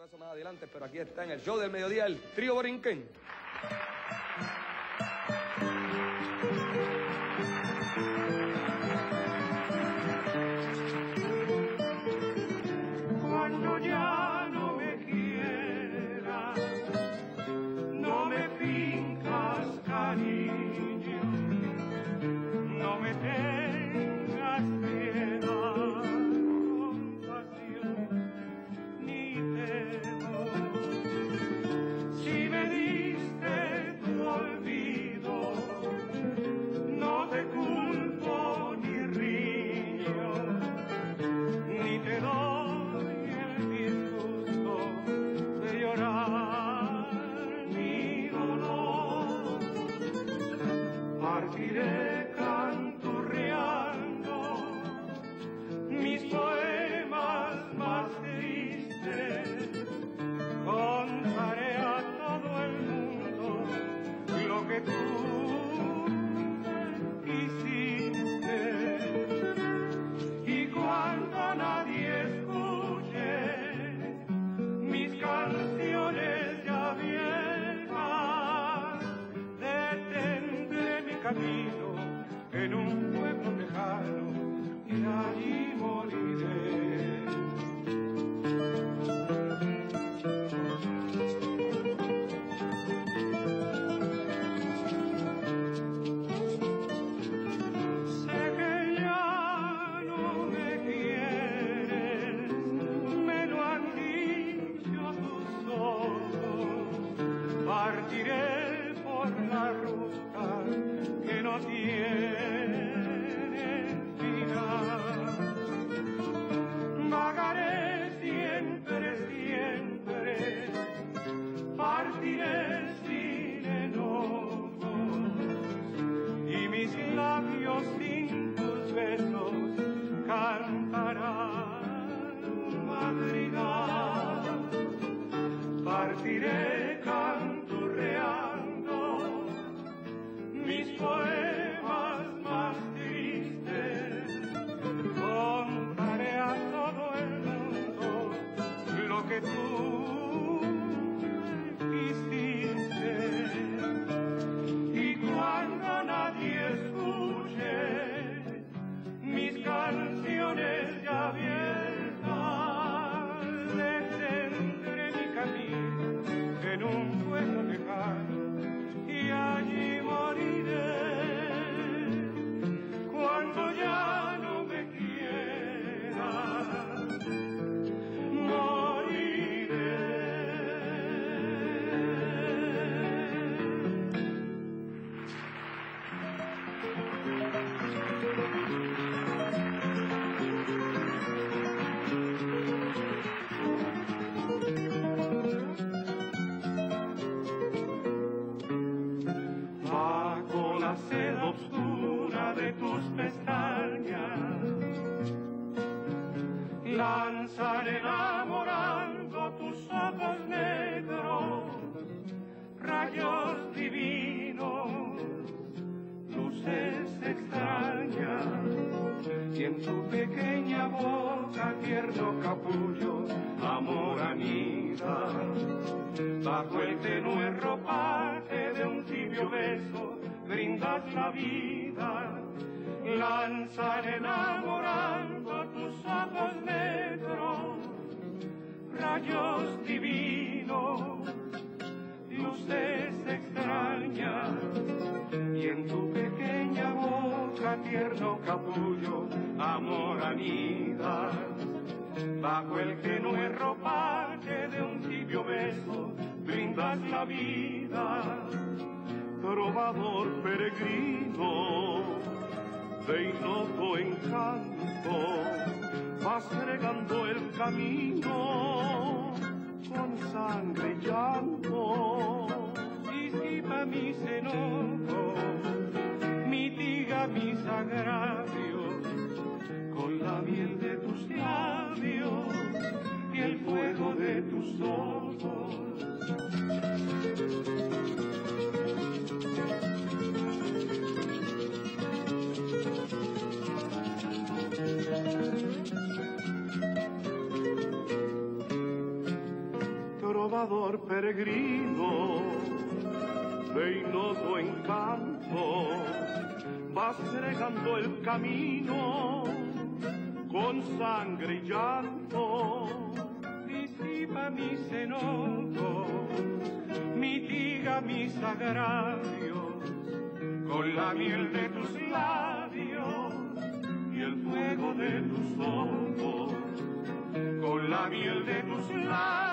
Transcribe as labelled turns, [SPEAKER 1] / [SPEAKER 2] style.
[SPEAKER 1] todo eso más adelante, pero aquí está en el show del mediodía el trío Borinquen.
[SPEAKER 2] Partiré Partiré por la ruta que no tiene final. Vagaré siempre, siempre, partiré sin enojo y mis labios sin tus besos cantarán Lanzan enamorando tus ojos negros, rayos divinos, luces extrañas. Y en tu pequeña boca tierno capullo, amor anida bajo el tenue ropaje de un tibio beso, brindas la vida, lanzan enamorando ojos negros, rayos divinos, luces extrañas, y en tu pequeña boca tierno capullo, amor anida bajo el tenue ropaje de un tibio beso, brindas la vida. Trovador peregrino, de inocuo encanto, vas regando el camino con sangre y llanto. Disipa mis enojos, mitiga mis agravios con la miel de tus labios y el fuego de tus ojos. Peregrino de encanto, vas regando el camino con sangre y llanto. Disipa mis enojos, mitiga mis agravios con la miel de tus labios y el fuego de tus ojos, con la miel de tus labios